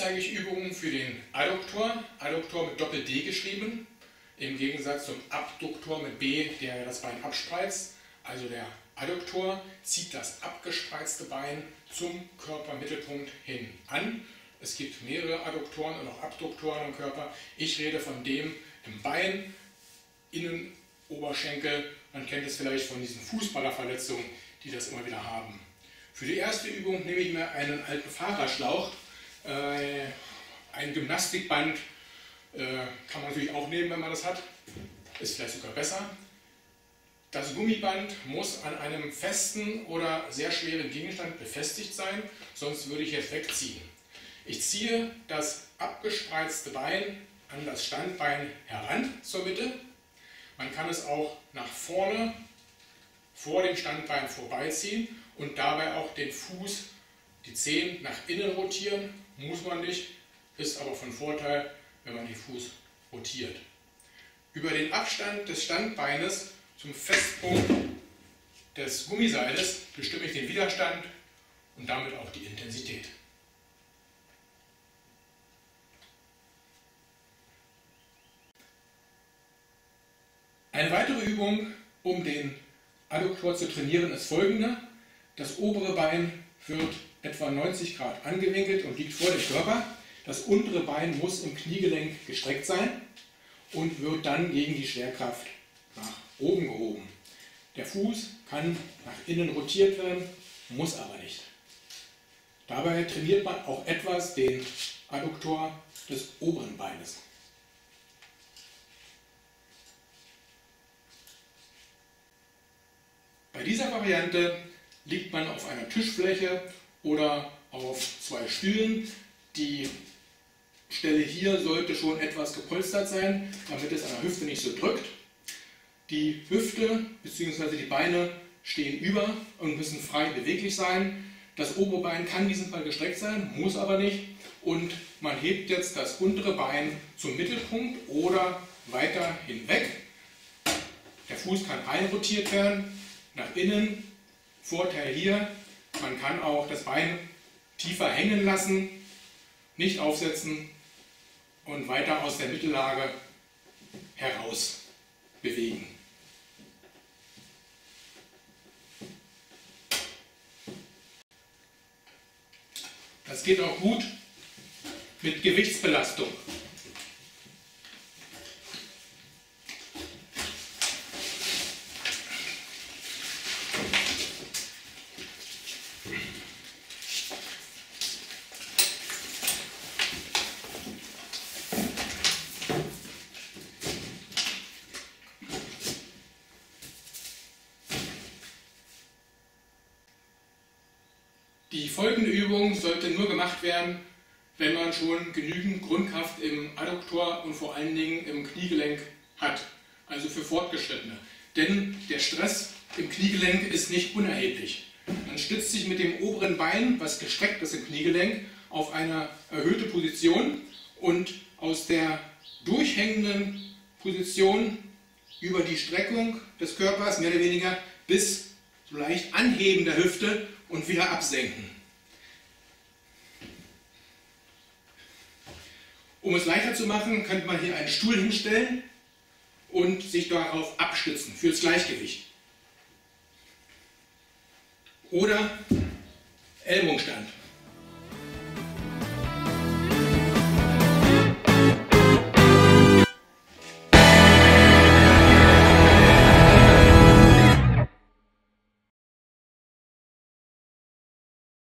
zeige ich Übungen für den Adduktor, Adduktor mit Doppel-D geschrieben, im Gegensatz zum Abduktor mit B, der das Bein abspreizt. Also der Adduktor zieht das abgespreizte Bein zum Körpermittelpunkt hin an. Es gibt mehrere Adduktoren und auch Abduktoren im Körper. Ich rede von dem im Bein, Innenoberschenkel. Man kennt es vielleicht von diesen Fußballerverletzungen, die das immer wieder haben. Für die erste Übung nehme ich mir einen alten Fahrerschlauch, äh, ein Gymnastikband äh, kann man natürlich auch nehmen, wenn man das hat, ist vielleicht sogar besser. Das Gummiband muss an einem festen oder sehr schweren Gegenstand befestigt sein, sonst würde ich jetzt wegziehen. Ich ziehe das abgespreizte Bein an das Standbein heran zur Mitte. Man kann es auch nach vorne vor dem Standbein vorbeiziehen und dabei auch den Fuß, die Zehen nach innen rotieren. Muss man nicht, ist aber von Vorteil, wenn man den Fuß rotiert. Über den Abstand des Standbeines zum Festpunkt des Gummiseiles bestimme ich den Widerstand und damit auch die Intensität. Eine weitere Übung, um den Adduktor zu trainieren, ist folgende. Das obere Bein wird etwa 90 Grad angewinkelt und liegt vor dem Körper. Das untere Bein muss im Kniegelenk gestreckt sein und wird dann gegen die Schwerkraft nach oben gehoben. Der Fuß kann nach innen rotiert werden, muss aber nicht. Dabei trainiert man auch etwas den Adduktor des oberen Beines. Bei dieser Variante liegt man auf einer Tischfläche oder auf zwei Stühlen. Die Stelle hier sollte schon etwas gepolstert sein, damit es an der Hüfte nicht so drückt. Die Hüfte bzw. die Beine stehen über und müssen frei beweglich sein. Das obere Bein kann in diesem Fall gestreckt sein, muss aber nicht. Und man hebt jetzt das untere Bein zum Mittelpunkt oder weiter hinweg. Der Fuß kann einrotiert werden nach innen. Vorteil hier, man kann auch das Bein tiefer hängen lassen, nicht aufsetzen und weiter aus der Mittellage heraus bewegen. Das geht auch gut mit Gewichtsbelastung. Die folgende Übung sollte nur gemacht werden, wenn man schon genügend Grundkraft im Adduktor und vor allen Dingen im Kniegelenk hat, also für Fortgeschrittene. Denn der Stress im Kniegelenk ist nicht unerheblich. Man stützt sich mit dem oberen Bein, was gestreckt ist im Kniegelenk, auf eine erhöhte Position und aus der durchhängenden Position über die Streckung des Körpers, mehr oder weniger, bis so leicht Anheben der Hüfte und wieder absenken. Um es leichter zu machen, könnte man hier einen Stuhl hinstellen und sich darauf abstützen fürs Gleichgewicht. Oder Ellbogenstand.